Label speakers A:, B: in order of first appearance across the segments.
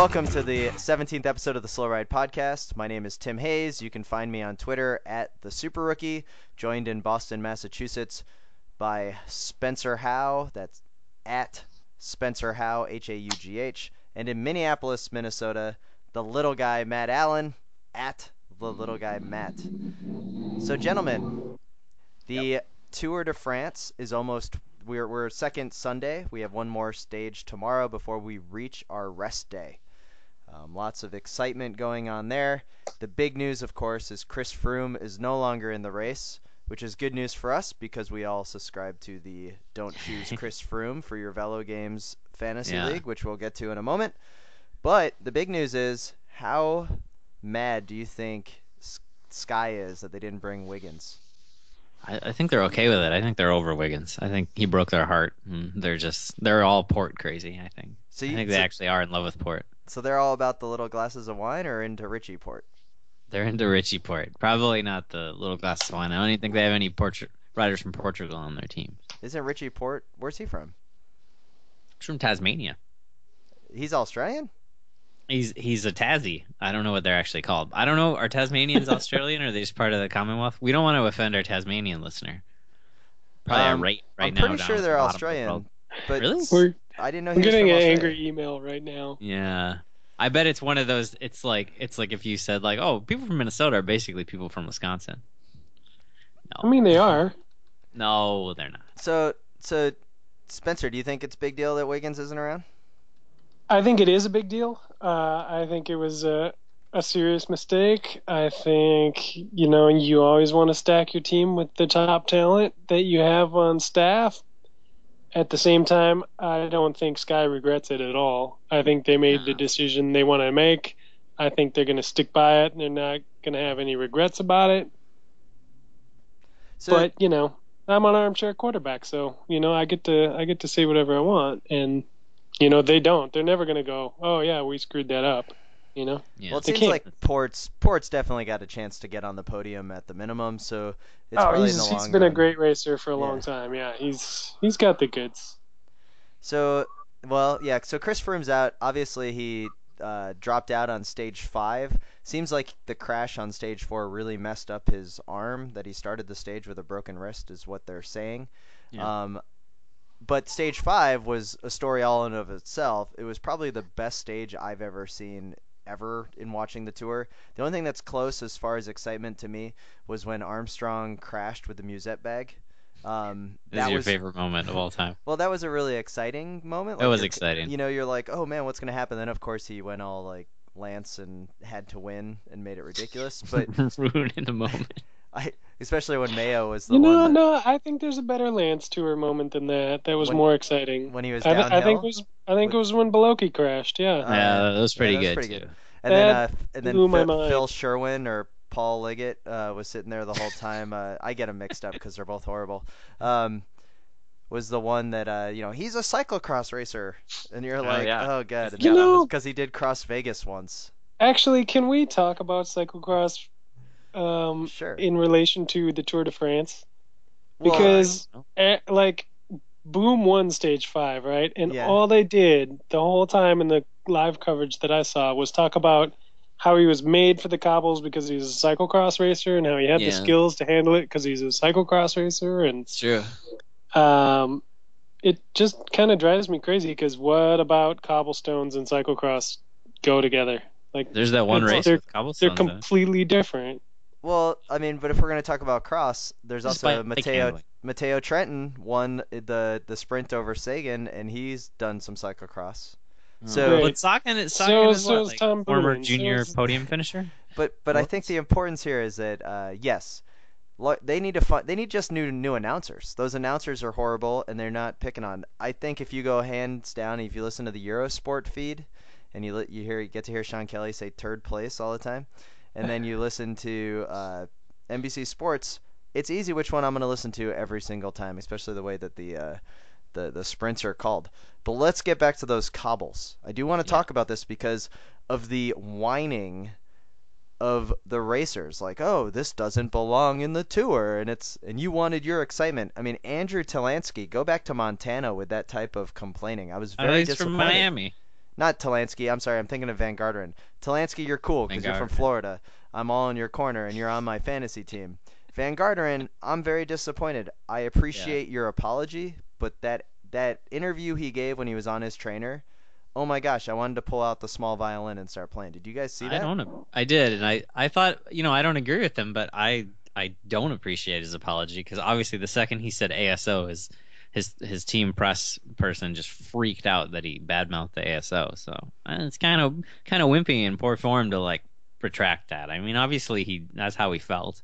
A: welcome to the 17th episode of the Slow Ride Podcast. My name is Tim Hayes. You can find me on Twitter at the Super Rookie, joined in Boston, Massachusetts by Spencer Haugh. That's at Spencer Haugh, H A U G H. And in Minneapolis, Minnesota, the little guy Matt Allen at the little guy Matt. So, gentlemen, the Tour de France is almost. We're, we're second Sunday. We have one more stage tomorrow before we reach our rest day. Um, lots of excitement going on there. The big news, of course, is Chris Froome is no longer in the race, which is good news for us because we all subscribe to the Don't Choose Chris Froome for your Velo Games Fantasy
B: Yeah.
A: League, which we'll get to in a moment. But the big news is how mad do you think Sky is that they didn't bring Wiggins?
B: I, I think they're okay with it. I think they're over Wiggins. I think he broke their heart. They're just they're all Port crazy. I think.
A: So
B: I
A: you,
B: think they
A: so,
B: actually are in love with Port.
A: So they're all about the little glasses of wine or into Richie Porte?
B: They're into Richie Porte. Probably not the little glass of wine. I don't even think they have any Portu- riders from Portugal on their team.
A: Isn't Richie Porte? Where's he from?
B: He's from Tasmania.
A: He's Australian.
B: He's he's a Tassie. I don't know what they're actually called. I don't know. Are Tasmanians Australian or are they just part of the Commonwealth? We don't want to offend our Tasmanian listener. Probably
A: Um,
B: right right
A: I'm
B: now.
A: pretty sure they're
B: bottom the
A: Australian,
B: world.
A: but
B: Really?
C: We're,
A: I didn't know
C: I'm
A: he was
C: getting
A: from
C: an
A: Australia.
C: angry email right now.
B: Yeah. I bet it's one of those it's like it's like if you said like, oh, people from Minnesota are basically people from Wisconsin. No.
C: I mean, they are.
B: No, they're not.
A: So, so Spencer, do you think it's a big deal that Wiggins isn't around?
C: I think it is a big deal. Uh, I think it was a, a serious mistake. I think, you know, you always want to stack your team with the top talent that you have on staff. At the same time, I don't think Sky regrets it at all. I think they made the
B: mm-hmm.
C: decision they want to make. I think they're going to stick by it and they're not going to have any regrets about it.
A: So,
C: but you know i'm an armchair quarterback so you know i get to i get to say whatever i want and you know they don't they're never going to go oh yeah we screwed that up you know
B: Yeah.
A: well, it
C: they
A: seems
C: can't-
A: like Porte's Porte's definitely got a chance to get on the podium at the minimum. So it's
C: oh he's,
A: in the
C: he's
A: long
C: been a great racer for a
A: Yeah.
C: long time yeah he's he's got the goods
A: So, well, yeah. So Chris Froome's out. Obviously, he uh, dropped out on stage five. Seems like the crash on stage four really messed up his arm. That he started the stage with a broken wrist, is what they're saying.
B: Yeah.
A: Um, but stage five was a story all in of itself. It was probably the best stage I've ever seen ever in watching the tour. The only thing that's close as far as excitement to me was when Armstrong crashed with the musette bag. Um,
B: This
A: that
B: is your
A: was
B: favorite moment of all time.
A: well, that was a really exciting moment.
B: That was exciting.
A: You know, you're like, oh man, what's gonna happen? Then of course he went all like Lance and had to win and made it ridiculous. But
B: ruining the moment.
A: I, especially when Mayo was the
C: you know
A: one that,
C: no i think there's a better lance tour moment than that that was
A: When-
C: more exciting
A: when he was
C: I,
A: downhill.
C: th- I think it was i think it was when Beloki crashed yeah
A: Uh,
B: yeah, that was pretty
A: that was
B: good
A: pretty
B: too.
A: good. and then uh,
C: that
A: and then
C: blew my
A: Phil. Phil Sherwen or Paul Liggett uh, was sitting there the whole time. Uh, I get them mixed up because they're both horrible. Um, was the one that uh, you know he's a cyclocross racer, and you're like,
B: yeah.
A: oh god, and
C: You know-
A: because he did cross Vegas once.
C: actually can we talk about cyclocross um,
A: Sure.
C: in relation to the tour de france because
B: Well,
C: eh, like Boom won stage five right and
A: Yeah.
C: all they did the whole time in the live coverage that i saw was talk about how he was made for the cobbles because he's a cyclocross racer and how he had the skills to handle it because he's a cyclocross racer and
B: it's true.
C: um, it just kind of drives me crazy because what about cobblestones and cyclocross go together like
B: There's that one
C: It's-
B: race
C: they're-
B: with
C: they're
B: cobblestones. in
C: completely different
A: Well, I mean, but if we're gonna talk about cross, there's
B: Just
A: also
B: bike
A: Matteo
B: handling.
A: Matteo Trentin won the the sprint over Sagan, and he's done some cyclocross. So-
B: but Sagan, is-
C: So-
B: Sagan is
C: so
B: what,
C: is
B: like,
C: Tom
B: former
C: Boonen. So
B: junior
C: is-
B: podium finisher.
A: But but I think the importance here is that uh, yes, lo- they need to find they need just new new announcers. Those announcers are horrible, and they're not picking on. I think if you go hands down, if you listen to the Eurosport feed, and you li- you hear you get to hear Sean Kelly say third place all the time, and then you listen to uh, NBC Sports, it's easy which one I'm going to listen to every single time, especially the way that the uh, the the sprints are called. But let's get back to those cobbles. I do want to
B: Yeah.
A: talk about this because of the whining of the racers like oh this doesn't belong in the tour and it's and you wanted your excitement i mean andrew talansky go back to montana with that type of complaining i was
B: Oh,
A: very
B: he's from Miami.
A: Not Talansky. I'm sorry. I'm thinking of Van Garderen. Talansky, you're cool because you're from Florida. I'm all in your corner, and you're on my fantasy team. Van Garderen, I'm very disappointed. I appreciate your apology, but that that interview he gave when he was on his trainer, oh my gosh, I wanted to pull out the small violin and start playing. Did you guys see
B: I
A: that?
B: don't. I did, and I I thought you know I don't agree with him, but I I don't appreciate his apology because obviously the second he said ASO, his his his team press person just freaked out that he badmouthed the ASO. So it's kind of kind of wimpy and poor form to like retract that. I mean, obviously he that's how he felt.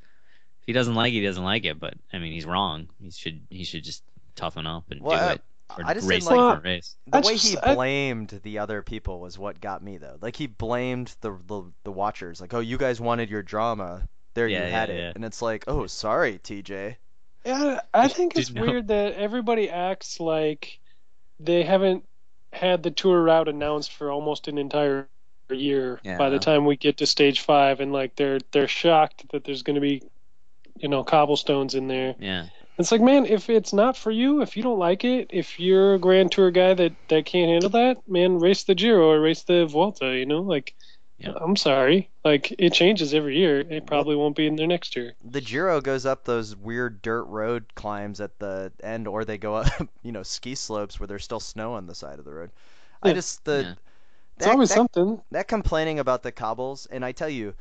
B: If he doesn't like it, he doesn't like it. But I mean, he's wrong. He should he should just toughen up and
A: Well,
B: do
A: I-
B: it. Or
A: I just
B: race
A: didn't
C: like-
B: different race.
A: The
C: I
A: way
C: just-
A: he
C: I-
A: blamed the other people was what got me though. Like he blamed the the, the watchers. Like, oh, you guys wanted your drama. There
B: Yeah,
A: you had
B: yeah,
A: it.
B: yeah.
A: And it's like, oh, sorry, TJ.
C: Yeah, I think it's weird that everybody acts like they haven't had the tour route announced for almost an entire year
B: Yeah.
C: by the time we get to stage five, and like they're they're shocked that there's going to be, you know, cobblestones in there.
B: Yeah.
C: It's like, man, if it's not for you, if you don't like it, if you're a Grand Tour guy that that can't handle that, man, race the Giro or race the Vuelta. You know, like,
B: Yeah.
C: I'm sorry, like it changes every year. It probably won't be in there next year.
A: the Giro goes up those weird dirt road climbs at the end, or they go up, you know, ski slopes where there's still snow on the side of the road. I just the
B: Yeah.
C: It's
A: that,
C: always
A: that,
C: something.
A: that complaining about the cobbles, and I tell you,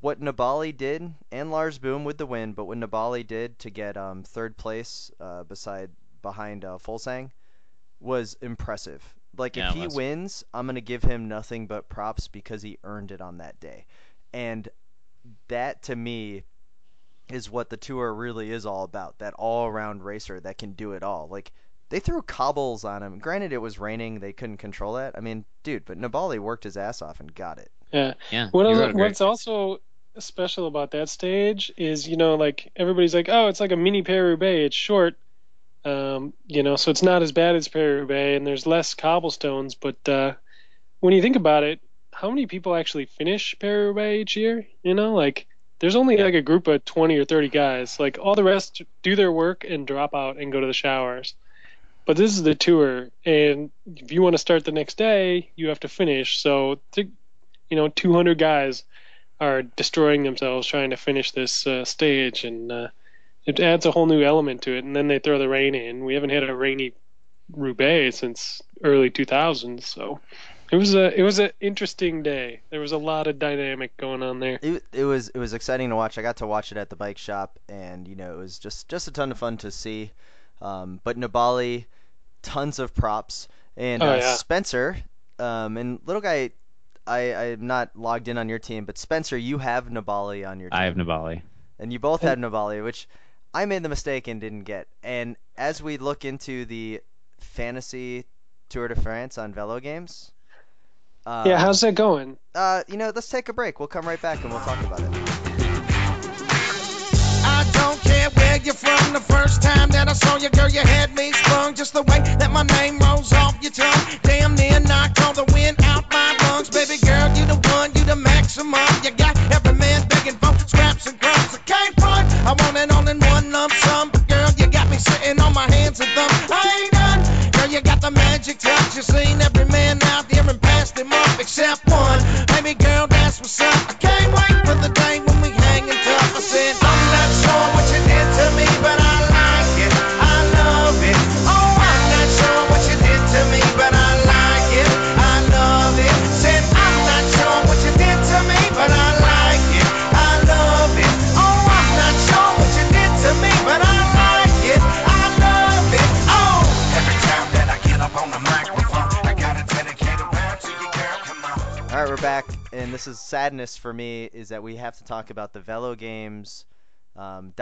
A: what Nibali did and Lars Boom with the win, but what Nibali did to get um, third place uh, beside behind uh, Fuglsang was impressive. Like
B: Yeah,
A: if
B: it
A: he wins, I'm gonna give him nothing but props because he earned it on that day, and that to me is what the tour really is all about. That all-around racer that can do it all. Like they threw cobbles on him. Granted, it was raining; they couldn't control that. I mean, dude, but Nibali worked his ass off and got it.
C: Yeah.
B: Yeah.
C: What
B: he
C: is-
B: rode a great
C: what's also special about that stage is, you know, like everybody's like, oh, it's like a mini Paris-Roubaix. It's short, um, you know, so it's not as bad as Paris-Roubaix, and there's less cobblestones. But uh, when you think about it, how many people actually finish Paris-Roubaix each year? You know, like there's only
B: Yeah.
C: like a group of 20 or 30 guys. Like all the rest do their work and drop out and go to the showers. But this is the tour, and if you want to start the next day, you have to finish. So, you know, 200 guys are destroying themselves trying to finish this uh, stage, and uh, it adds a whole new element to it. And then they throw the rain in. We haven't had a rainy Roubaix since early 2000s, so it was a it was an interesting day. There was a lot of dynamic going on there.
A: It, it was it was exciting to watch. I got to watch it at the bike shop, and you know it was just just a ton of fun to see. Um, but Nibali, tons of props, and
C: Oh,
A: uh,
C: yeah.
A: Spencer, um, and little guy. I I'm not logged in on your team, but Spencer, you have Nibali on your team,
B: I have Nibali.
A: and you both had Nibali, which I made the mistake and didn't get. And as we look into the fantasy Tour de France on Velo Games. Um,
C: yeah, how's that going?
A: uh, you know, let's take a break. We'll come right back and we'll talk about it.
D: Care you're from. The first time that I saw you, girl, you had me sprung. Just the way that my name rolls off your tongue. Damn near knocked all the wind out my lungs. Baby girl, you the one, you the maximum. You got every man begging for scraps and crumbs. I can't front. I want it all in one lump sum. But girl, you got me sitting on my hands and thumbs. I ain't done. Girl, you got the magic touch. You seen every man out there and passed him up except one. Baby girl,
A: this is sadness for me is that we have to talk about the VeloGames um,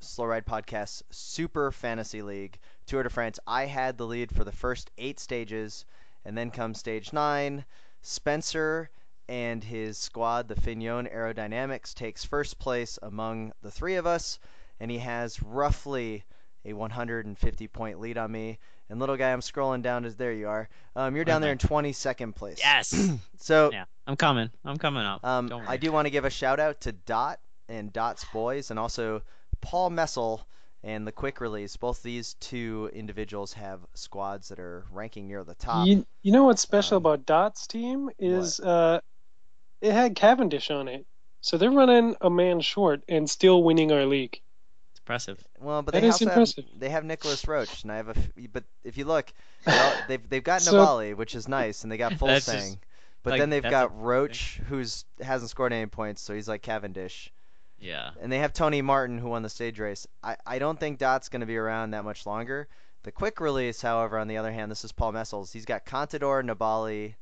A: Slow Ride Podcast Super Fantasy League Tour de France. I had the lead for the first eight stages, and then comes stage nine. Spencer and his squad, the Fignon Aerodynamics, takes first place among the three of us, and he has roughly a 150 point lead on me. And little guy, I'm scrolling down Is there you are. Um, you're down there in 22nd place.
B: Yes.
A: So
B: yeah, I'm coming. I'm coming up.
A: um,
B: Don't
A: I do want to give a shout out to Dot and Dot's boys, and also Paul Messel and the Quick Release. Both these two individuals have squads that are ranking near the top.
C: You, you know what's special
A: Um,
C: about Dot's team is uh, it had Cavendish on it, so they're running a man short and still winning our league.
B: It's impressive.
A: Well, but
C: That
A: they
C: is
A: also
C: impressive.
A: have they have Nicholas Roche, and I have a. But if you look, they all- they've they've got
C: So-
A: Nibali, which is nice, and they got full
B: That's
A: sang. But
B: like,
A: then they've got
B: a-
A: Roach, who's hasn't scored any points, so he's like Cavendish.
B: Yeah.
A: And they have Tony Martin, who won the stage race. I, I don't think Dot's going to be around that much longer. The quick release, however, on the other hand, this is Paul Messels. He's got Contador, Nibali,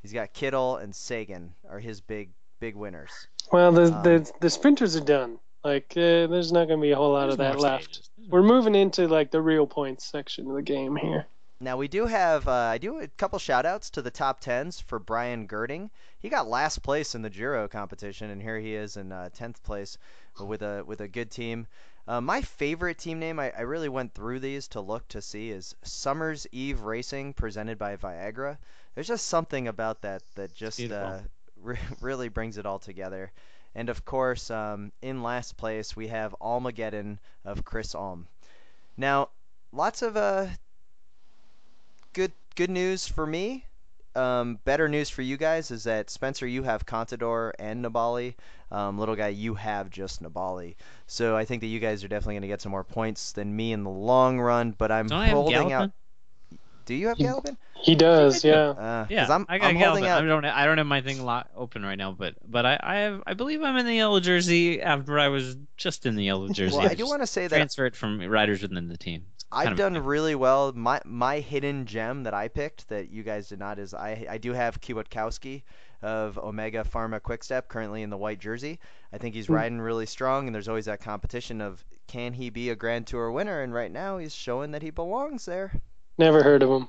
A: he's got Kittel, and Sagan are his big big winners.
C: Well, the
A: Um,
C: the the sprinters are done. Like uh, there's not going to be a whole lot
B: There's
C: of that left. We're moving into like the real points section of the game here.
A: Now we do have uh, I do a couple shout outs to the top tens for Brian Girding. He got last place in the Giro competition, and here he is in uh, tenth place with a with a good team. Uh, my favorite team name, I, I really went through these to look to see, is Summer's Eve Racing, presented by Viagra. There's just something about that that just uh, re- really brings it all together. And of course, um, in last place we have Almageddon of Chris Alm. Now, lots of uh, good good news for me. Um, better news for you guys is that Spencer, you have Contador and Nibali. Um, little guy, you have just Nibali. So I think that you guys are definitely going to get some more points than me in the long run. But I'm
B: Don't
A: holding out.
B: Gallopin?
A: Do you have
C: You-
A: Gallopin?
C: He does, yeah.
A: Uh,
B: Yeah,
A: 'cause I'm,
B: I got
A: I'm holding
B: Galvin.
A: out.
B: I don't. I don't have my thing lo- open right now, but but I I have I believe I'm in the yellow jersey after I was just in the yellow jersey.
A: Well, I
B: I
A: do want to say that
B: transfer it from riders within the team. It's
A: I've
B: of-
A: done really well. My my hidden gem that I picked that you guys did not is I I do have Kwiatkowski of Omega Pharma Quickstep currently in the white jersey. I think he's
C: Hmm.
A: riding really strong, and there's always that competition of can he be a Grand Tour winner? And right now he's showing that he belongs there.
C: Never heard of him.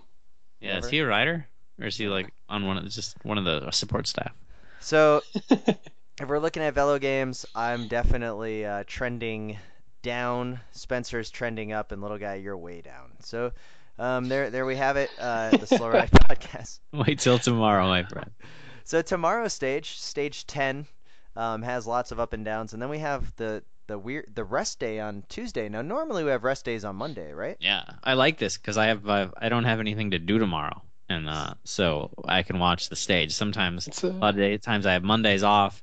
B: Yeah, is he a rider or is he like on one of just one of the support staff?
A: So if we're looking at Velo games, I'm definitely uh, trending down. Spencer's trending up, and little guy, you're way down. So. Um, there, there we have it. Uh, the Slow Ride podcast.
B: Wait till tomorrow, my friend.
A: So tomorrow's stage, stage ten, um, has lots of up and downs, and then we have the the weird the rest day on Tuesday. Now normally we have rest days on Monday, right?
B: Yeah, I like this because I have uh, I don't have anything to do tomorrow, and uh, so I can watch the stage. Sometimes
C: It's
B: a
C: a,
B: lot of day, times I have Mondays off,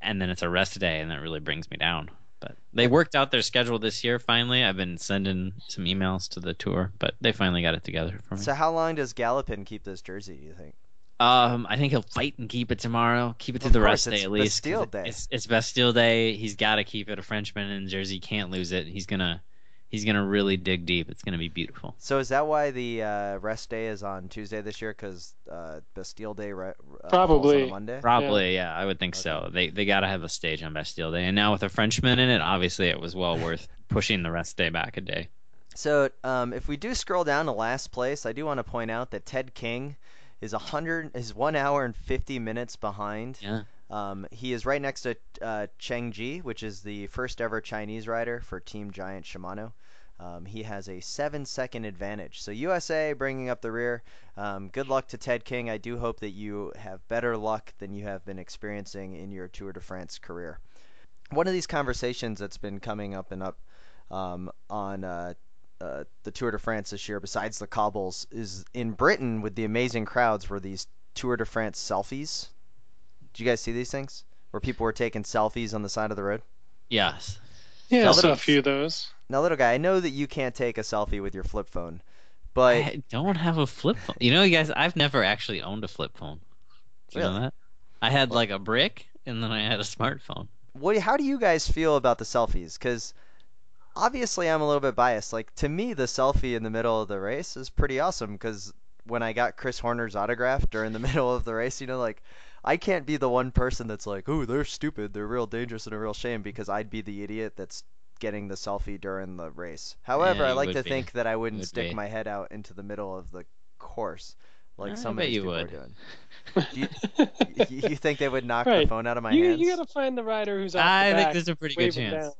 B: and then it's a rest day, and that really brings me down. But they worked out their schedule this year. Finally, I've been sending some emails to the tour, but they finally got it together for me.
A: So how long does Gallopin keep this jersey? Do you think?
B: Um, I think he'll fight and keep it tomorrow. Keep it to
A: Of
B: the
A: course,
B: rest day
A: it's
B: at least. 'cause
A: Bastille Day.
B: It's, it's Bastille Day. He's got to keep it. A Frenchman in Jersey can't lose it. He's gonna, he's gonna really dig deep. It's gonna be beautiful.
A: So is that why the uh, rest day is on Tuesday this year? Because uh, Bastille Day re- uh, falls on
C: Probably.
A: Monday.
B: Probably, yeah, I would think so. They they got to have a stage on Bastille Day, and now with a Frenchman in it, obviously it was well worth pushing the rest day back a day.
A: So um, if we do scroll down to last place, I do want to point out that Ted King is a hundred is one hour and fifty minutes behind.
B: Yeah.
A: Um, he is right next to uh, Cheng Ji, which is the first ever Chinese rider for Team Giant Shimano. Um, he has a seven second advantage. So USA bringing up the rear. Um, good luck to Ted King. I do hope that you have better luck than you have been experiencing in your Tour de France career. One of these conversations that's been coming up and up um, on uh, uh, the Tour de France this year, besides the cobbles, is in Britain with the amazing crowds were these Tour de France selfies. Did you guys see these things? Where people were taking selfies on the side of the road?
B: Yes.
C: yeah, I saw a few of those.
A: Now, little guy, I know that you can't take a selfie with your flip phone, but
B: I don't have a flip phone. You know, you guys, I've never actually owned a flip phone. Do you know that? I had like a brick, and then I had a smartphone.
A: what, how do you guys feel about the selfies? Because obviously I'm a little bit biased. Like, to me, the selfie in the middle of the race is pretty awesome because when I got Chris Horner's autograph during the middle of the race, you know, like, I can't be the one person that's like, oh, they're stupid, they're real dangerous and a real shame because I'd be the idiot that's getting the selfie during the race. However,
B: Yeah,
A: I like to
B: be.
A: think that I wouldn't
B: would
A: stick
B: be.
A: my head out into the middle of the course like
B: I
A: some
B: bet
A: of these
B: you
A: people
B: would.
A: are doing. Do you, you, you think they would knock the phone out of my
C: you
A: hands?
C: you gotta find the rider who's off
B: I
C: the
B: think there's a pretty good chance.
C: down,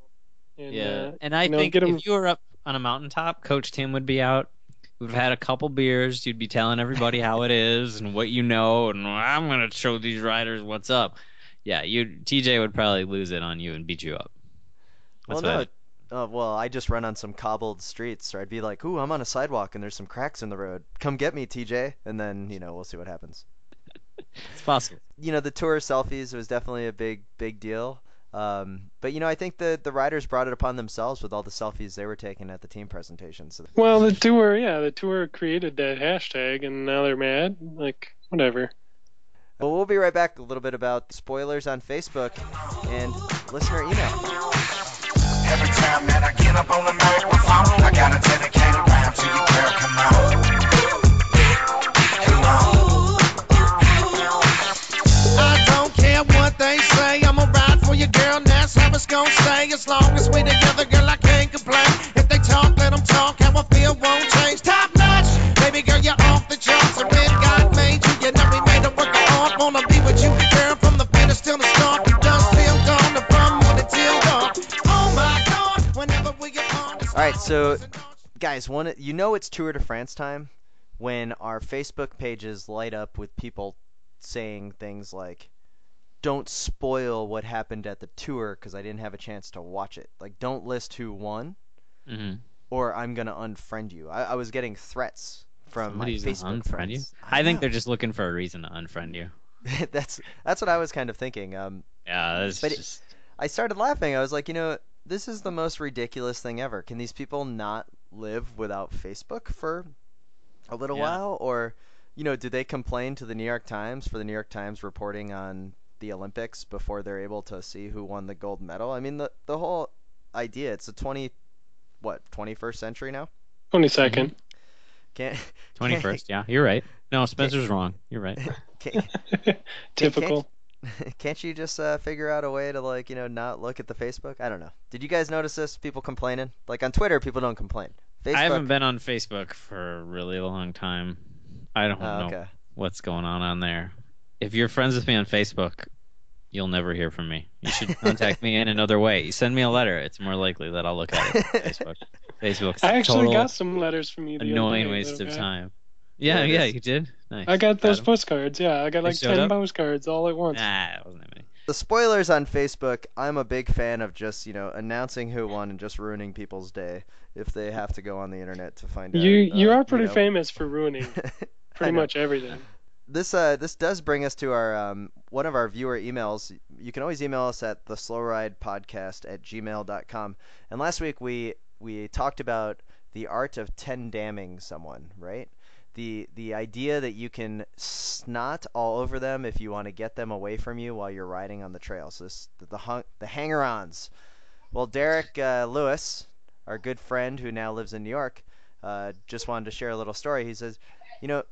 C: and,
B: yeah,
C: uh,
B: and I
C: you know,
B: think
C: get 'em-
B: if you were up on a mountaintop, Coach Tim would be out. We've had a couple beers. You'd be telling everybody how it is and what you know, and I'm gonna show these riders what's up. Yeah, you TJ would probably lose it on you and beat you up.
A: Well,
B: That's
A: no.
B: what
A: Uh, well, I just run on some cobbled streets, or I'd be like, "Ooh, I'm on a sidewalk and there's some cracks in the road. Come get me, TJ." And then, you know, we'll see what happens.
B: It's possible.
A: You know, the tour selfies was definitely a big, big deal. Um, but you know, I think the the riders brought it upon themselves with all the selfies they were taking at the team presentation. So
C: Well, the tour, yeah, the tour created that hashtag, and now they're mad. Like, whatever.
A: Well, we'll be right back. A little bit about spoilers on Facebook and listener email.
D: Every time that I get up on the microphone, I gotta dedicate a rhyme to you, girl. Come on. Come on. I don't care what they say. I'ma ride for you, girl, and that's how it's gonna stay. As long as we together, girl, I can't complain. If they talk, let them talk. How I feel won't change. Top notch, baby girl, you're off the charts. And when God made you, you know He made a work of art. Wanna be with you, girl, from the finish till the start. From dusk till dawn, and from morning till dawn. Oh my God, whenever we get on.
A: All right, so guys, one you know it's Tour de France time when our Facebook pages light up with people saying things like don't spoil what happened at the tour because I didn't have a chance to watch it. Like don't list who won
B: hmm
A: or I'm going to unfriend you. I, I was getting threats from
B: Somebody's
A: my Facebook
B: unfriend you.
A: friends.
B: I think
A: know.
B: they're just looking for a reason to unfriend you.
A: that's that's what I was kind of thinking. Um
B: Yeah, that's
A: But it- I started laughing. I was like, you know, this is the most ridiculous thing ever. Can these people not live without Facebook for a little
B: Yeah.
A: while? Or, you know, do they complain to the New York Times for the New York Times reporting on the Olympics before they're able to see who won the gold medal? I mean, the the whole idea. It's a twenty, what, twenty first century now.
C: Twenty second.
A: Can't
B: twenty first. Yeah, you're right. No, Spencer's wrong. You're right.
A: can't,
C: Typical.
A: can't you just uh, figure out a way to like you know not look at the Facebook? I don't know. Did you guys notice this? People complaining. Like on Twitter, people don't complain. Facebook.
B: I haven't been on Facebook for a really long time. I don't
A: Oh,
B: know
A: okay.
B: what's going on on there. If you're friends with me on Facebook, you'll never hear from me. You should contact me in another way. You send me a letter. It's more likely that I'll look at it. on Facebook. Facebook's
C: I
B: a
C: actually got some letters from you. The
B: annoying
C: other day,
B: waste of
C: okay?
B: time. Yeah,
A: Yeah,
B: yeah, you did. Nice.
C: I got those
B: 'em?
C: postcards. Yeah, I got like ten
B: up?
C: postcards all at once.
B: Nah, it wasn't that many.
A: The spoilers on Facebook, I'm a big fan of just, you know, announcing who won and just ruining people's day if they have to go on the internet to find out.
C: You you
A: uh,
C: are pretty
A: know.
C: famous for ruining pretty much everything.
A: This uh this does bring us to our um one of our viewer emails. You can always email us at the slow ride podcast at gmail.com. And last week we we talked about the art of ten damming someone, right? The the idea that you can snot all over them if you want to get them away from you while you're riding on the trail. So this the hung, the hanger-ons. Well, Derek uh, Lewis, our good friend who now lives in New York, uh, just wanted to share a little story. He says, you know,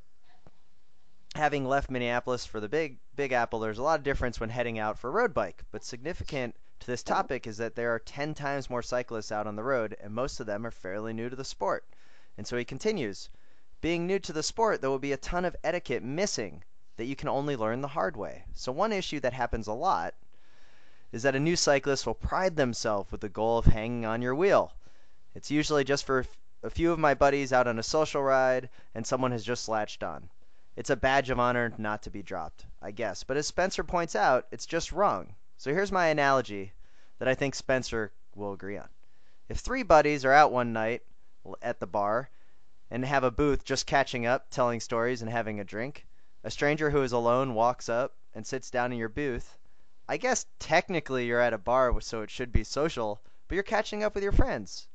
A: having left Minneapolis for the Big Big Apple, there's a lot of difference when heading out for a road bike. But significant to this topic is that there are 10 times more cyclists out on the road, and most of them are fairly new to the sport. And so he continues, being new to the sport, there will be a ton of etiquette missing that you can only learn the hard way. So one issue that happens a lot is that a new cyclist will pride themselves with the goal of hanging on your wheel. It's usually just for a few of my buddies out on a social ride, and someone has just latched on. It's a badge of honor not to be dropped, I guess. But as Spencer points out, it's just wrong. So here's my analogy that I think Spencer will agree on. If three buddies are out one night at the bar and have a booth just catching up, telling stories, and having a drink, a stranger who is alone walks up and sits down in your booth. I guess technically you're at a bar, so it should be social, but you're catching up with your friends.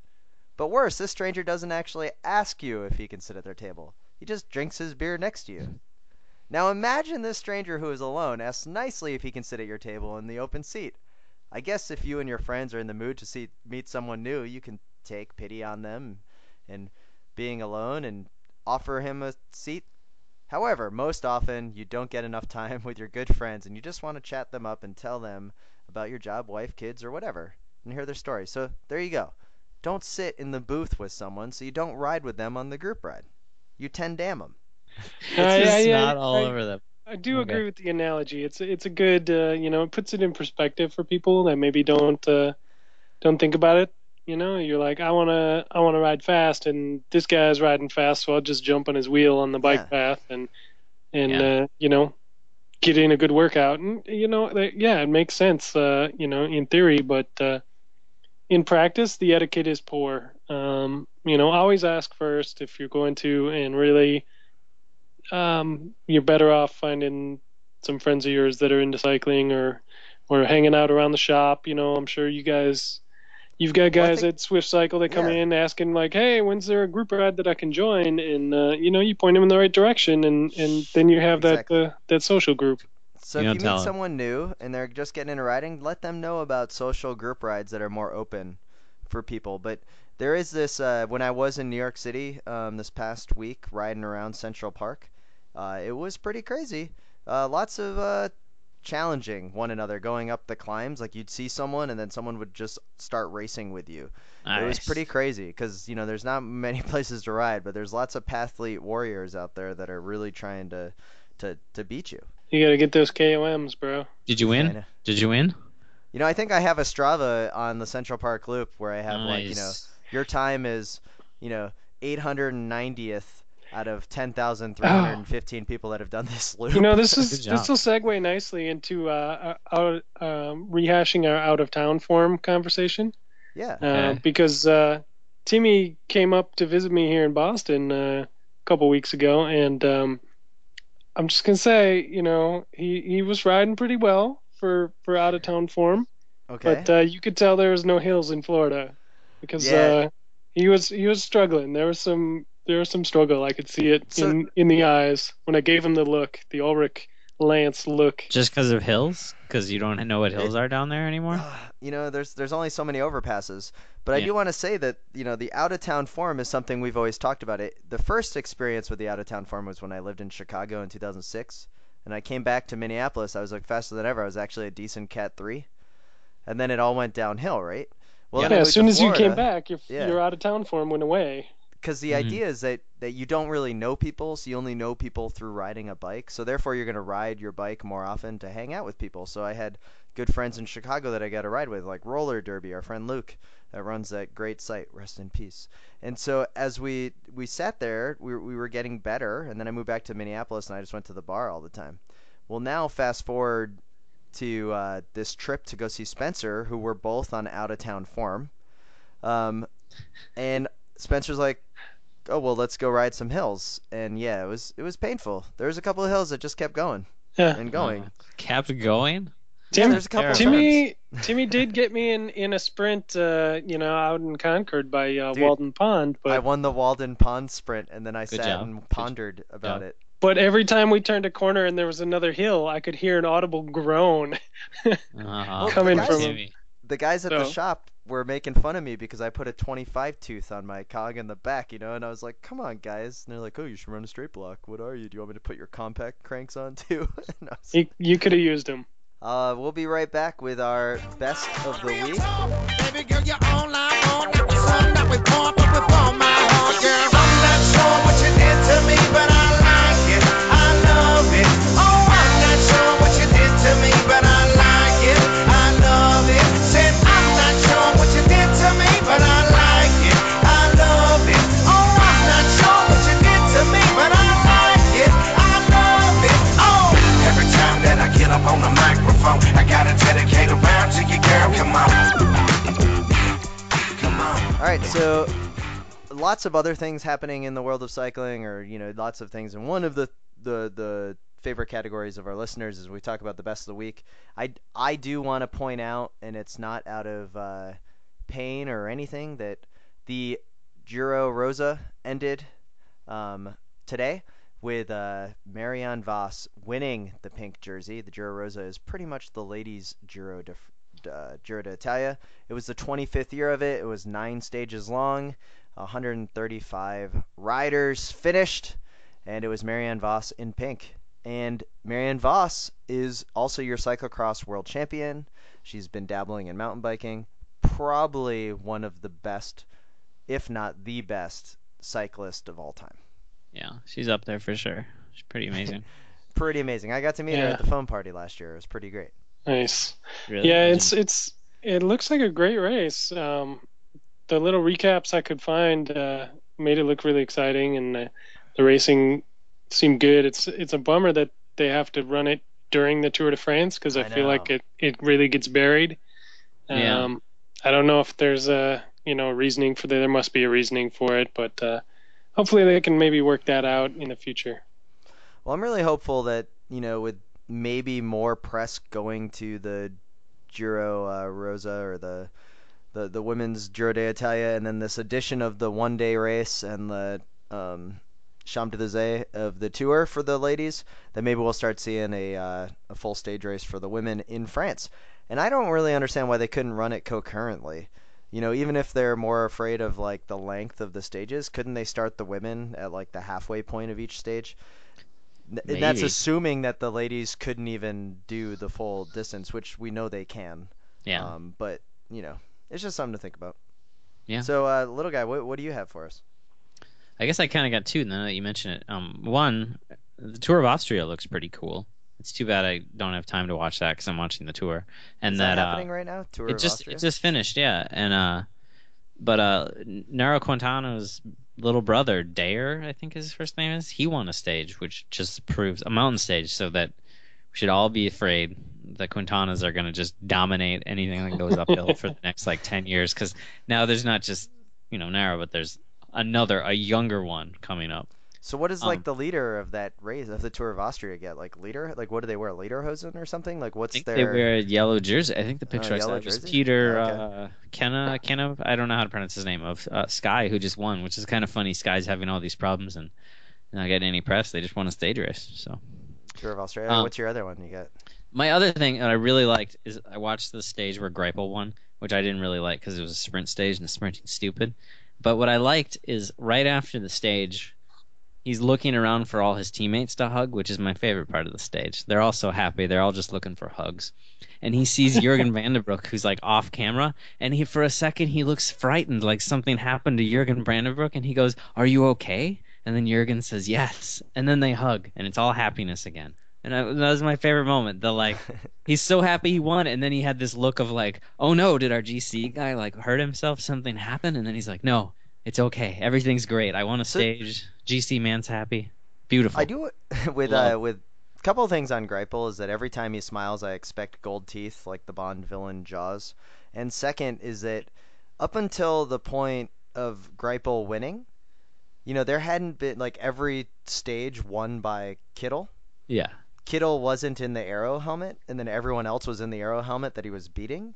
A: But worse, this stranger doesn't actually ask you if he can sit at their table. He just drinks his beer next to you. Now imagine this stranger who is alone asks nicely if he can sit at your table in the open seat. I guess if you and your friends are in the mood to see, meet someone new, you can take pity on them and being alone and offer him a seat. However, most often you don't get enough time with your good friends and you just want to chat them up and tell them about your job, wife, kids, or whatever and hear their stories. So there you go. Don't sit in the booth with someone so you don't ride with them on the group ride. You 10 damn them.
B: It's
C: I-
B: just
C: I-
B: not
C: I-
B: all
C: I-
B: over them.
C: I do
B: Okay.
C: agree with the analogy. It's it's a good uh, you know it puts it in perspective for people that maybe don't uh, don't think about it You know, you're like, I wanna I wanna ride fast, and this guy's riding fast, so I'll just jump on his wheel on the bike
A: Yeah.
C: path and and
B: Yeah.
C: uh, you know get in a good workout. And you know, that- yeah, it makes sense. Uh, you know, in theory, but uh, in practice, the etiquette is poor. Um, you know, always ask first if you're going to, and really, um, you're better off finding some friends of yours that are into cycling or or hanging out around the shop. You know, I'm sure you guys. You've got guys
A: think-
C: at Swift Cycle that come
A: Yeah.
C: in asking like, "Hey, when's there a group ride that I can join?" And uh, you know, you point them in the right direction, and, and then you have
A: Exactly.
C: that uh, that social group.
A: So
B: You
A: if you meet someone new and they're just getting into riding, let them know about social group rides that are more open for people. But there is this uh, when I was in New York City um, this past week riding around Central Park, uh, it was pretty crazy. Uh, lots of uh, challenging one another, going up the climbs. Like you'd see someone and then someone would just start racing with you. It was pretty crazy because you know there's not many places to ride, but there's lots of pathlete warriors out there that are really trying to to to beat you.
C: You got to get those KOMs, bro.
B: Did you
A: Kinda.
B: win? Did you win?
A: You know, I think I have a Strava on the Central Park Loop where I have like, you know, your time is, you know, 890th out of 10,315 people that have done this loop.
C: You know, this is this will segue nicely into uh, uh, out, um, rehashing our out of town form conversation.
A: yeah.
C: uh,
B: Okay.
C: because uh, Timmy came up to visit me here in Boston uh, a couple weeks ago, and um, I'm just gonna say, you know, he he was riding pretty well for for out of town form,
A: Okay.
C: but uh, you could tell there was no hills in Florida because
A: Yeah.
C: uh, he was he was struggling. There was some there was some struggle. I could see it
A: So-
C: in in the eyes when I gave him the look, the Ullrich Lance look.
B: Just because of hills? Because you don't know what hills are down there anymore?
A: Ah, you know, there's there's only so many overpasses, but I
B: Yeah.
A: do want to say that you know the out of town form is something we've always talked about. It the first experience with the out of town form was when I lived in Chicago in 2006, and I came back to Minneapolis. I was like faster than ever. I was actually a decent Cat three, and then it all went downhill, right? Well,
B: Yeah,
A: then I
C: yeah,
A: moved
C: as
A: to
C: soon as you came
A: Florida.
C: back, your
A: Yeah.
C: your out of town form went away.
A: Because the
B: Mhm.
A: idea is that that you don't really know people, so you only know people through riding a bike. So therefore, you're going to ride your bike more often to hang out with people. So I had good friends in Chicago that I got to ride with, like Roller Derby, our friend Luke, that runs that great site. Rest in peace. And so as we we sat there, we we were getting better, and then I moved back to Minneapolis, and I just went to the bar all the time. Well, now fast forward to uh, this trip to go see Spencer, who were both on out of town form. Um, and Spencer's like, "Oh well, let's go ride some hills." And yeah, it was it was painful. There was a couple of hills that just kept going
C: Yeah.
A: and going.
B: Kept going?
A: Yeah,
C: Tim-
A: there's a couple.
B: Terrible.
A: times.
C: Timmy Timmy did get me in in a sprint, uh, you know, out in Concord by uh,
A: Dude,
C: Walden Pond. But I
A: won the Walden Pond sprint, and then I
B: Good
A: sat
B: job.
A: and
B: Good
A: pondered about
B: job.
A: it.
C: but every time we turned a corner and there was another hill, I could hear an audible groan.
B: Uh-huh.
C: Coming
A: from
C: him.
B: Maybe.
A: The guys at the shop were making fun of me because I put a 25 tooth on my cog in the back, you know, and I was like, "Come on, guys!" And they're like, "Oh, you should run a straight block. What are you? Do you want me to put your compact cranks on too?" and I was
C: You, you could have used them.
A: Uh, we'll be right back with our best of the week.
D: Gotta dedicate a to you, girl. Come on. Come on.
A: All right, so lots of other things happening in the world of cycling, or you know, lots of things. And one of the the the favorite categories of our listeners is we talk about the best of the week. I I do want to point out, and it's not out of uh, pain or anything, that the Giro Rosa ended um, today with uh, Marianne Vos winning the pink jersey. The Giro Rosa is pretty much the ladies' Giro de, uh, Giro d'Italia. It was the 25th year of it. It was nine stages long, 135 riders finished, and it was Marianne Vos in pink. And Marianne Vos is also your cyclocross world champion. She's been dabbling in mountain biking. Probably one of the best, if not the best, cyclist of all time.
B: Yeah, she's up there for sure. She's pretty amazing.
A: Pretty amazing. I got to meet her at the phone party last year. It was pretty great.
C: Nice.
B: Really
C: yeah,
B: amazing.
C: it's it's it looks like a great race. Um, the little recaps I could find uh, made it look really exciting, and uh, the racing seemed good. It's it's a bummer that they have to run it during the Tour de France because I,
A: I
C: feel like it, it really gets buried.
B: Yeah.
C: Um, I don't know if there's a you know reasoning for that. There must be a reasoning for it, but uh, hopefully they can maybe work that out in the future.
A: Well, I'm really hopeful that you know with maybe more press going to the Giro uh, Rosa or the the the women's Giro d'Italia, and then this addition of the one day race and the um, Champs Elysees of the tour for the ladies, that maybe we'll start seeing a uh, a full stage race for the women in France. And I don't really understand why they couldn't run it concurrently. You know, even if they're more afraid of like the length of the stages, couldn't they start the women at like the halfway point of each stage? And that's assuming that the ladies couldn't even do the full distance, which we know they can.
B: Yeah.
A: Um, but you know, it's just something to think about.
B: Yeah.
A: So, uh, little guy, what what do you have for us?
B: I guess I kind of got two now that you mention it. Um, one, the Tour of Austria looks pretty cool. It's too bad I don't have time to watch that because I'm watching the tour. And
A: Is
B: that,
A: that,
B: uh,
A: happening right now? Tour
B: it just
A: Austria?
B: it just finished, yeah. And uh, but uh, Nairo Quintana's little brother Dayer, I think his first name is, he won a stage, which just proves a mountain stage, so that we should all be afraid that Quintanas are going to just dominate anything that goes uphill for the next like ten years. Because now there's not just you know Nairo, but there's another, a younger one coming up.
A: So what does
B: um,
A: like the leader of that race of the Tour of Austria get? Like leader? Like what do they wear? Lederhosen or something? Like what's I
B: think
A: their?
B: they wear a yellow jersey. I think the picture I saw was? Peter
A: Oh, okay.
B: uh, Kenna, Kenna, I don't know how to pronounce his name, of uh, Sky, who just won, which is kind of funny. Sky's having all these problems and not getting any press. They just won a stage race. So
A: Tour of Austria.
B: Um,
A: What's your other one you got?
B: my other thing that I really liked is I watched the stage where Greipel won, which I didn't really like because it was a sprint stage and sprinting stupid. But what I liked is right after the stage, he's looking around for all his teammates to hug, which is my favorite part of the stage. They're all so happy. They're all just looking for hugs. And he sees Jurgen Van den Broeck, who's like off camera, and he for a second he looks frightened, like something happened to Jurgen Van den Broeck, and he goes, "Are you okay?" And then Jurgen says, "Yes." And then they hug, and it's all happiness again. And I, that was my favorite moment. The like, he's so happy he won, and then he had this look of like, "Oh no, did our GC guy like hurt himself? Something happened?" And then he's like, "No, it's okay. Everything's great. I won a
A: So-
B: stage. GC man's happy. Beautiful."
A: I do with
B: Love.
A: uh with a couple of things on Greipel is that every time he smiles, I expect gold teeth like the Bond villain Jaws. And second is that up until the point of Greipel winning, you know, there hadn't been like every stage won by Kittel.
B: Yeah.
A: Kittel wasn't in the aero helmet, and then everyone else was in the aero helmet that he was beating.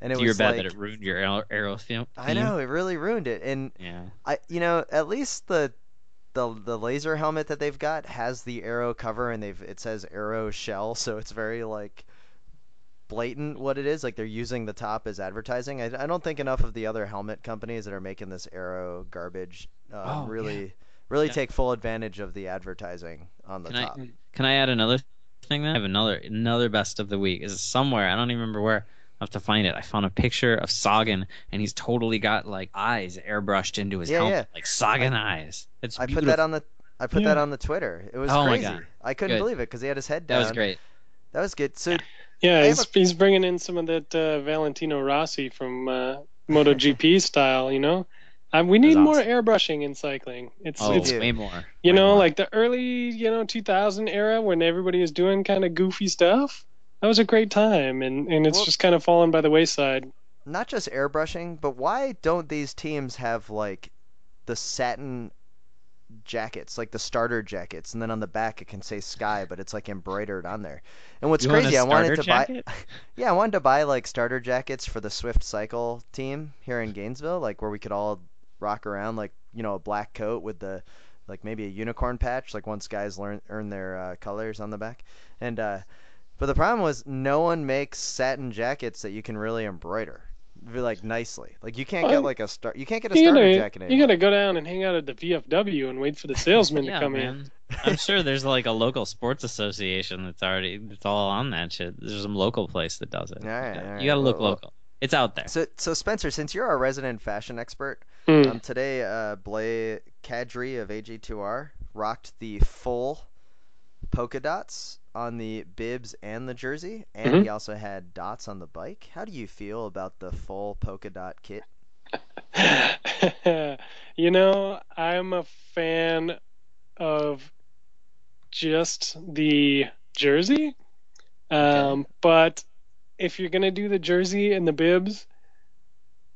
A: And it
B: you're
A: was
B: bad
A: like,
B: that it ruined your aero, aero theme.
A: I know it really ruined it. And
B: Yeah.
A: I, you know, at least the the the laser helmet that they've got has the aero cover, and they've it says aero shell, so it's very like blatant what it is. Like they're using the top as advertising. I, I don't think enough of the other helmet companies that are making this aero garbage um,
B: Oh, yeah.
A: really really
B: Yeah.
A: take full advantage of the advertising on the
B: Can
A: top.
B: I can I add another thing? Then I have another another best of the week. Is somewhere I don't even remember where. I have to find it. I found a picture of Sagan, and he's totally got like eyes airbrushed into his
A: Yeah,
B: helmet,
A: yeah.
B: like Sagan eyes. It's
A: I put that on the I put that on the Twitter. It was
B: Oh my
A: crazy.
B: God.
A: I couldn't
B: Good.
A: believe it because he had his head down.
B: That was great.
A: That was good. So
C: Yeah, he's,
A: have
C: he's bringing in some of that uh, Valentino Rossi from uh, MotoGP style. You know, uh, we need
B: That's
C: more airbrushing in cycling. It's
B: Oh,
C: it's
B: way more.
C: you
B: Way
C: know
B: more.
C: like the early you know 2000 era when everybody is doing kind of goofy stuff. That was a great time, and and it's
A: Well-
C: just kind of fallen by the wayside.
A: not just airbrushing, but why don't these teams have like the satin jackets, like the starter jackets, and then on the back it can say Sky, but it's like embroidered on there. And what's
B: You want a
A: crazy, I wanted
B: starter
A: to buy, yeah, I wanted to buy like starter jackets for the Swift Cycle team here in Gainesville, like where we could all rock around, like you know, a black coat with the like maybe a unicorn patch, like once guys learn earn their uh, colors on the back, and uh, but the problem was no one makes satin jackets that you can really embroider like nicely. Like you can't get like a star. You can't get a
C: You
A: starter
C: gotta,
A: jacket
C: you
A: anymore.
C: gotta go down and hang out at the VFW and wait for the salesman
B: yeah,
C: to come in.
B: man. I'm sure there's like a local sports association that's already that's all on that shit. There's some local place that does it.
A: All right,
B: Yeah,
A: all right.
B: You gotta look
A: Well, well-
B: local. It's out there.
A: So, so Spencer, since you're our resident fashion expert,
C: Hmm.
A: um, today uh, Blel Kadri of AG2R rocked the full polka dots on the bibs and the jersey, and
C: Mhm.
A: he also had dots on the bike. How do you feel about the full polka dot kit?
C: you know, I'm a fan of just the jersey. Um, But if you're gonna do the jersey and the bibs,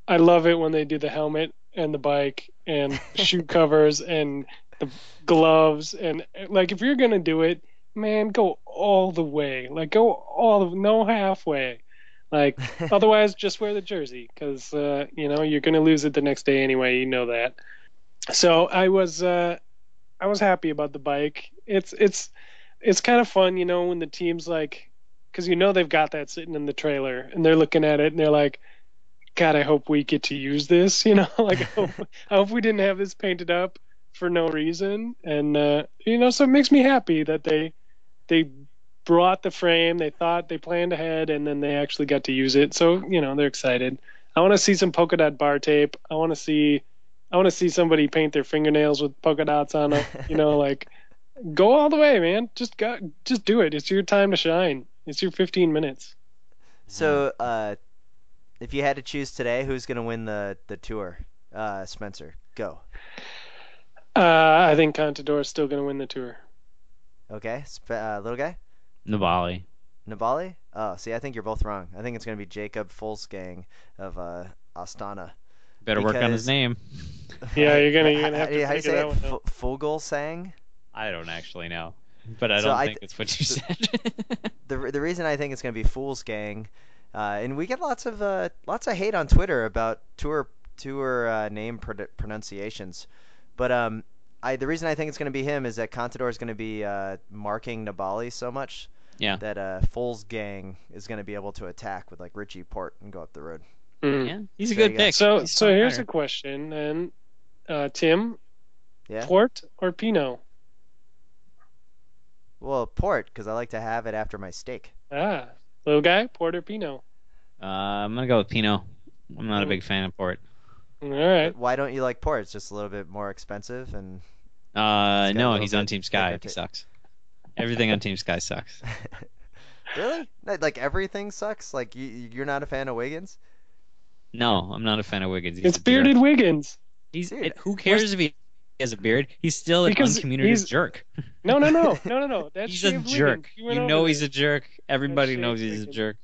C: I love it when they do the helmet and the bike and shoe covers and the gloves and like if you're gonna do it, man, go all the way. Like go all the no halfway. Like otherwise, just wear the jersey because uh, you know you're gonna lose it the next day anyway. You know that. So I was uh, I was happy about the bike. It's it's it's kind of fun, you know, when the team's like, because you know they've got that sitting in the trailer and they're looking at it and they're like, God, I hope we get to use this. You know, like I hope, I hope we didn't have this painted up for no reason. And uh, you know, so it makes me happy that they they brought the frame. They thought they planned ahead, and then they actually got to use it. So you know, they're excited. I want to see some polka dot bar tape. I want to see. I want to see somebody paint their fingernails with polka dots on them. You know, like go all the way, man. Just go, just do it. It's your time to shine. It's your 15 minutes.
A: So, uh, if you had to choose today, who's gonna win the the tour? Uh, Spencer, go.
C: Uh, I think Contador is still going to win the tour.
A: Okay, Sp- uh, little guy,
B: Nabali.
A: Nibali. Oh, see, I think you're both wrong. I think it's gonna be Jakob Fuglsang of uh, Astana.
B: Better work on his name.
C: Yeah, you're gonna you're
A: How-
C: gonna have to
A: how do you say
C: that
A: it? F- Fogelsang.
B: I don't actually know, but I don't
A: I
B: think
A: th-
B: it's what you said.
A: the the reason I think it's gonna be Fool's Gang, uh, and we get lots of uh, lots of hate on Twitter about tour tour uh, name pr- pronunciations, but um, I the reason I think it's gonna be him is that Contador is gonna be uh, marking Nabali so much
B: Yeah.
A: that uh, Fool's Gang is gonna be able to attack with like Richie Porte and go up the road.
C: Mm.
B: yeah, he's a good pick.
C: So
B: He's
C: so
B: front
C: here's a question then, uh, Tim,
A: Yeah.
C: Porte or Pinot?
A: Well, Port because I like to have it after my steak.
C: Ah, little guy, Porte or Pinot?
B: Uh, I'm gonna go with Pinot. I'm not a
C: Mm.
B: big fan of Port.
C: All right.
A: Why don't you like Porte? It's just a little bit more expensive and.
B: Uh,
A: He's got a
B: no, he's on Team Sky.
A: thicker
B: He sucks. Everything on Team Sky sucks.
A: really? Like like everything sucks? Like you you're not a fan of Wiggins?
B: No, I'm not a fan of Wiggins. He's
C: It's
B: a jerk.
C: bearded Wiggins.
B: He's
A: Dude,
B: it, who cares if he has a beard? He's still an
C: Because
B: uncommunicated jerk.
C: No, no, no, no, no, no. That's
B: he's a jerk.
C: Wiggins.
B: You, know
C: there.
B: he's a jerk. Everybody knows he's a jerk.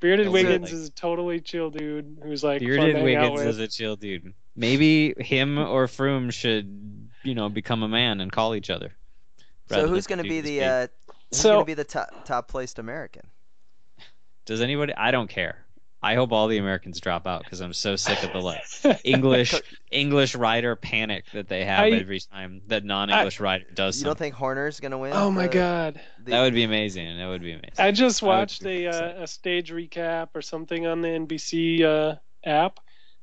C: Bearded
B: Also,
C: Wiggins
B: like-
C: is a totally chill dude who's like fun to
B: Bearded
C: hang
B: Wiggins is a chill dude. Maybe him or Froome should, you know, become a man and call each other.
A: So who's going to be the
B: big-
A: uh, who's
C: So-
A: going to be the top top placed American?
B: Does anybody? I don't care. I hope all the Americans drop out because I'm so sick of the like English English rider panic that they have
C: I-
B: every time that non-English rider does
A: You don't
B: something.
A: think Horner's going to win?
C: oh my
A: the-
C: god.
A: the-
B: That would be amazing. That would be amazing.
C: I just watched
B: be
C: a uh, a stage recap or something on the NBC uh, app,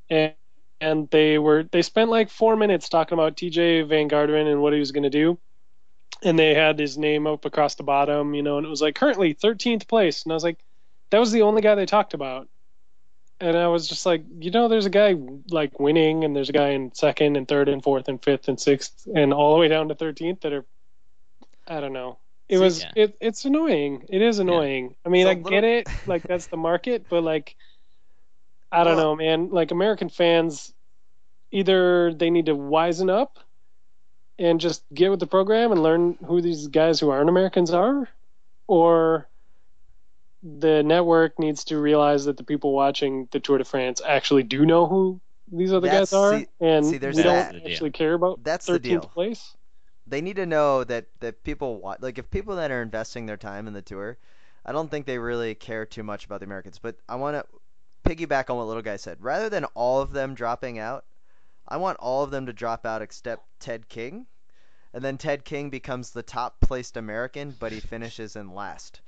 C: and and they were they spent like four minutes talking about Tejay Van Garderen and what he was going to do, and they had his name up across the bottom, you know, and it was like currently 13th place, and I was like, that was the only guy they talked about, and I was just like, you know, there's a guy like winning, and there's a guy in second and third and fourth and fifth and sixth, and all the way down to 13th that are, I don't know. It
A: See,
C: was
B: yeah.
C: it, it's annoying. It is annoying. I mean, I
A: little-
C: get it. Like that's the market, but like I don't
A: Well-
C: know, man. Like American fans either they need to wisen up and just get with the program and learn who these guys who aren't Americans are or the network needs to realize that the people watching the Tour de France actually do know who these other
A: That's-
C: guys are
A: see-
C: and
A: see, there's
C: we don't actually care about
A: That's the deal.
C: place.
A: They need to know that that people want like if people that are investing their time in the tour, I don't think they really care too much about the Americans. But I want to piggyback on what little guy said. Rather than all of them dropping out, I want all of them to drop out except Ted King, and then Ted King becomes the top placed American, but he finishes in last.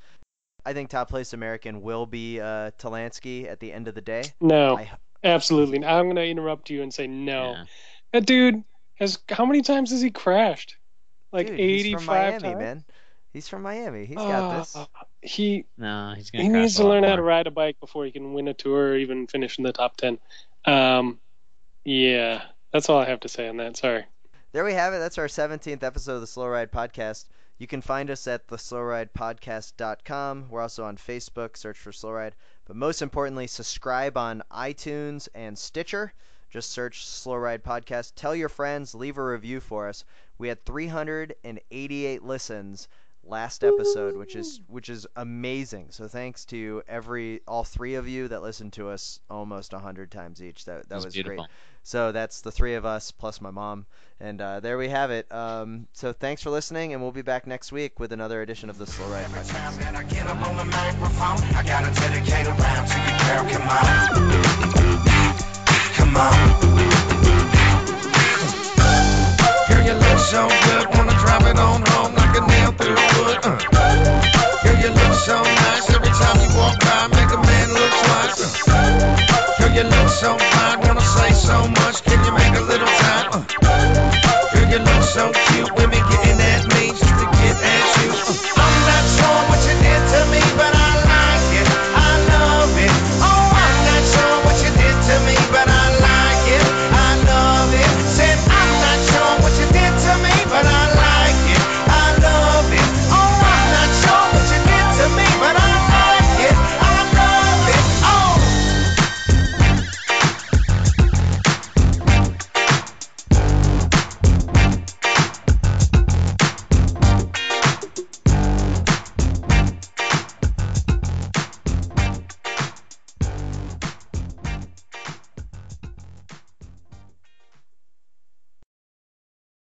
A: I think top place American will be uh, Talansky at the end of the day.
C: No.
A: I-
C: Absolutely. I'm going to interrupt you and say no.
B: Yeah.
C: That dude has how many times has he crashed? Like
A: Dude, he's
C: 85
A: from Miami,
C: times.
A: man. He's from Miami. He's got this.
C: Uh, He
B: No, he's gonna.
C: he
B: crash
C: needs to
B: lot
C: learn how to ride a bike before he can win a tour or even finish in the top 10. Um yeah, that's all I have to say on that. Sorry.
A: There we have it. That's our 17th episode of the Slow Ride Podcast. You can find us at theslowridepodcast.com. We're also on Facebook. Search for Slow Ride. But most importantly, subscribe on iTunes and Stitcher. Just search Slow Ride Podcast. Tell your friends, leave a review for us. We had 388 listens last episode, which is which is amazing. So thanks to every all three of you that listened to us almost hundred times each. That that
B: It was
A: was
B: beautiful.
A: great. So that's the three of us plus my mom, and uh, there we have it. Um, so thanks for listening, and we'll be back next week with another edition of the Slow Ride
D: so good, wanna drop it on home like a nail through wood. Uh. Girl, you look so nice every time you walk by, make a man look twice. Uh. So fine, wanna say so much. Can you make a little